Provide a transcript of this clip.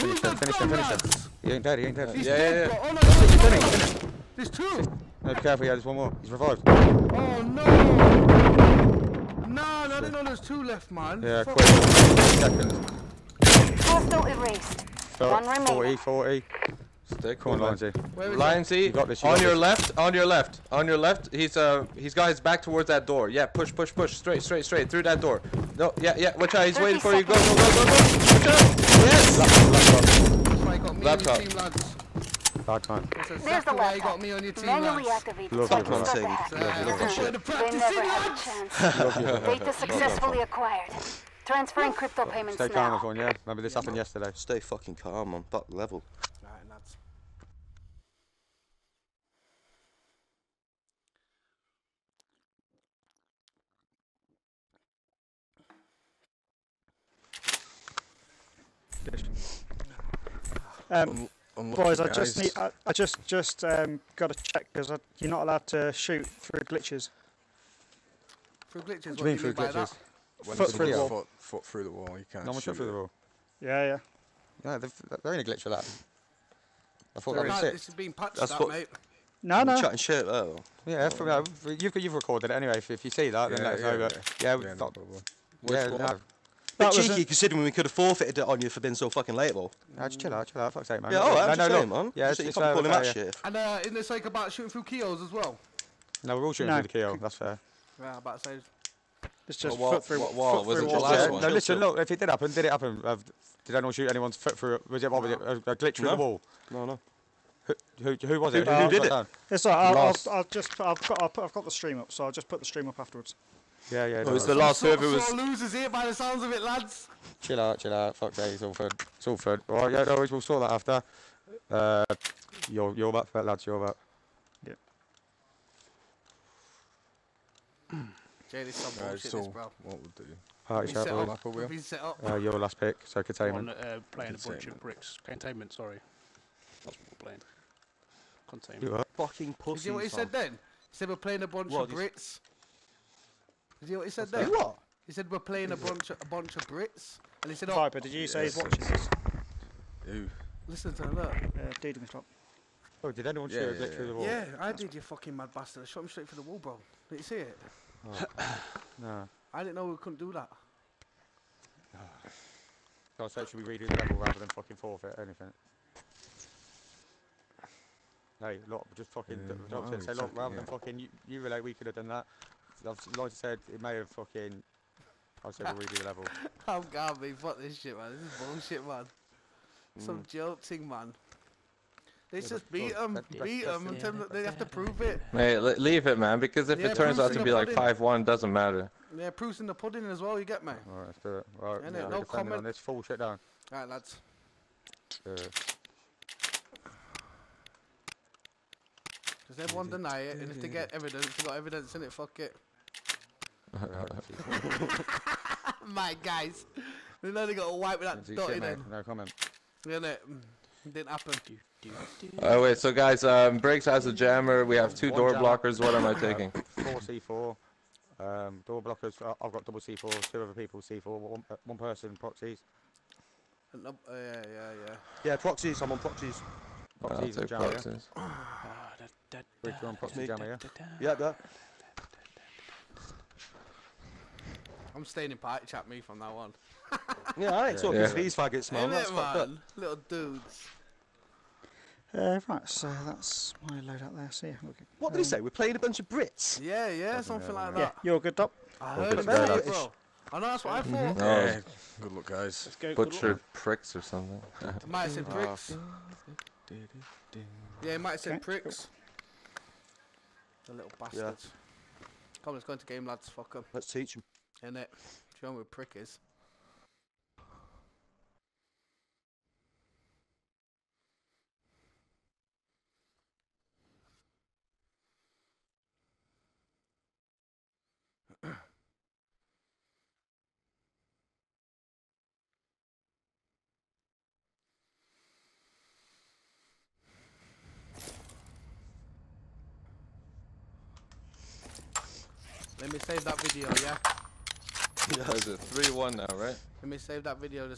Finish him, finish him, finish him. He ain't dead, he ain't dead. He's Yeah, dead, yeah, bro. Oh, no, no, He's no, finished, no. There's two. No, be careful, yeah, there's one more. He's revived. Oh no. Nah, no, I didn't know there's two left, man. Yeah, Fuck. quick. Seconds. Hostile erased. One 40, remaining. 40. Stay Come cool, on, man. Lindsay. Where is it? Got this, you on got your this. left, on your left, on your left. He's uh, he's got his back towards that door. Yeah, push, push, push, straight, straight, straight through that door. No, yeah, yeah. Watch out, he's waiting for you. Go, go, go, go, go. Watch out. Yes. That's why you got me Laptop. on your team, lads. Bad There's the why you got me on your team, Manually lads. activate Love the you, second man. start Saying. ahead. That's what the They never had a chance. Data successfully acquired. Transferring crypto payments Stay calm, everyone, yeah? Remember this happened yesterday. Stay fucking calm, man. Back level. Um, Unlucky boys, I just need, I, I just just um, got to check because you're not allowed to shoot through glitches. Through glitches, what do you mean through glitches? When Foot through the wall. Foot, foot through the wall. You can't. No one shoot through the wall. Yeah, yeah. Yeah, they've, there ain't a glitch for that. I thought Nah, that was this six. has been patched, That's that, what- mate. No, We're no. chatting shit though. Yeah, for, uh, you've, you've recorded it anyway. If, if you see that, then Yeah, let us yeah, know. But yeah. yeah, Yeah, yeah, no problem. yeah, one? no. Bit That was cheeky a- considering we could have forfeited it on you for being so fucking late, though. Nah, just chill out, chill out. Fuck's sake, man. Yeah, alright, I'm no, just no, saying, look. man. Yeah, Just it's, it's can't call him okay, that yeah. shit. And uh, isn't this like about shooting through keels as well? No, we're all shooting No. through the keel. That's fair. Yeah, about to say. It's just Well, foot through. what wall? foot Was through it just wall. last Yeah, one? no, listen, look. If it did happen, did it happen? Uh, did anyone shoot anyone's foot through? Was it, what was it, a, a glitch through the wall? No, no. Who, who, who was it? Who- who got did it? down? It's all right, I'll, I'll, I'll just. I've got. I'll put, I've got the stream up, so I'll just put the stream up afterwards. Yeah, yeah. Oh, no, it's the no. last Sore- server was. sore losers here by the sounds of it, lads. Chill out, chill out. Fuck sake, it's all fun. It's all fun. All right, yeah, no worries. We'll sort that after. Uh, you're, you're back, lads. You're back. Jay, this is some Right, bullshit, so this, bro. what we'll do? Party We've chat, set up. Lap a wheel? We've set up. Uh, your last pick, so on containment. uh, playing a bunch of bricks. Containment, sorry. That's what we're playing. Containment. You what? Fucking Did pussy. you hear what he said then? He said we're playing a bunch What, of he's- Brits. Did you hear what he said Hey, then? what? He said we're playing a bunch of, a bunch of Brits. And he said, oh, Viper, did you say he's watching this? Who? listen to him, look. Uh, Deed in the. Oh, did anyone Yeah, shoot a yeah, glitch through yeah. the wall? Yeah, I did, you fucking mad bastard. I shot him straight for the wall, bro. Did you see it? No. I didn't know we couldn't do that. So, so should we redo the level rather than fucking forfeit anything? Hey, look, just fucking, Yeah, yeah, well, say, look, exactly, rather than fucking, you, you relate, we could have done that. I've, like I said, it may have fucking, I said we'll redo the level. I'm gone, me. Fuck this shit, man. This is bullshit, man. Some joke thing, man. They Yeah, just beat but them, beat that's them, and the- tell them they have to prove it. Mate, leave it, man. Because if Yeah, it turns out to be like five-one, doesn't matter. Yeah, proof's in the pudding as well, you get me? Alright, let's do it. Right, Innit? yeah, No comment. on this, full shit down. Alright, lads. Uh, Because everyone deny it, and if they get evidence, they got evidence in it, fuck it. My guys. We know they got to wipe with that do dotty shit, mate, then. no comment. Innit? Mm, Didn't happen. Oh wait, so guys, um, Briggs has a jammer. We have two One door jammer. blockers. What am I taking? Four C4, um, door blockers, uh, I've got double C4, two other people C4, one, uh, one person proxies. And no- uh, yeah, yeah, yeah. Yeah, proxies. I'm on proxies. I'll Proxies and take jammer, yeah? proxies. Ah, da, da, you're on proxy jammer, yeah? da, da. Yeah, yeah. I'm staying in party chat me from now on. Yeah, I ain't talking Yeah. to these faggots, man. Innit, That's fucked man? Little dudes. Uh, right, so that's my loadout there. See, okay. What did he say? We're playing a bunch of Brits. Yeah, yeah, something like that. Yeah, that. you're good, Doc. I heard good him to say it, bro. I know that's what I thought. Oh, Yeah. Good luck, guys. Let's go. good butchered luck. pricks or something. It might have said pricks. Yeah, it might have said Okay, pricks. The little bastards. Come on, let's go into game, lads. Fuck them. Let's teach them. Innit? Show 'em who a prick is. Let me save that video, yeah? Yeah, it's a three-one now, right? Let me save that video. Just